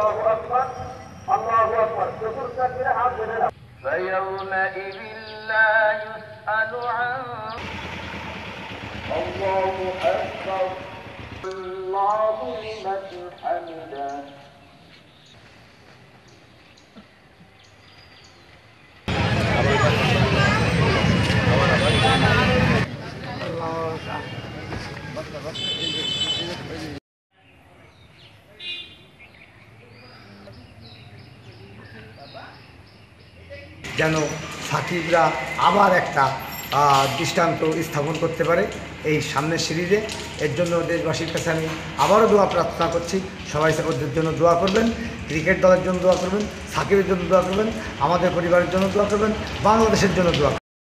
الله أكبر. الله أكبر. يقول كبير عبدنا فيومئذ لا يسأل عن الله أكبر الله لمن حمده الله أكبر যেন সাকিবরা আবার একটা দৃষ্টান্ত স্থাপন করতে পারে এই সামনের সিরিজে। এর জন্য দেশবাসীর কাছে আমি আবারও দোয়া প্রার্থনা করছি। সবাই ওদের জন্য দোয়া করবেন, ক্রিকেট দলের জন্য দোয়া করবেন, সাকিবের জন্য দোয়া করবেন, আমাদের পরিবারের জন্য দোয়া করবেন, বাংলাদেশের জন্য দোয়া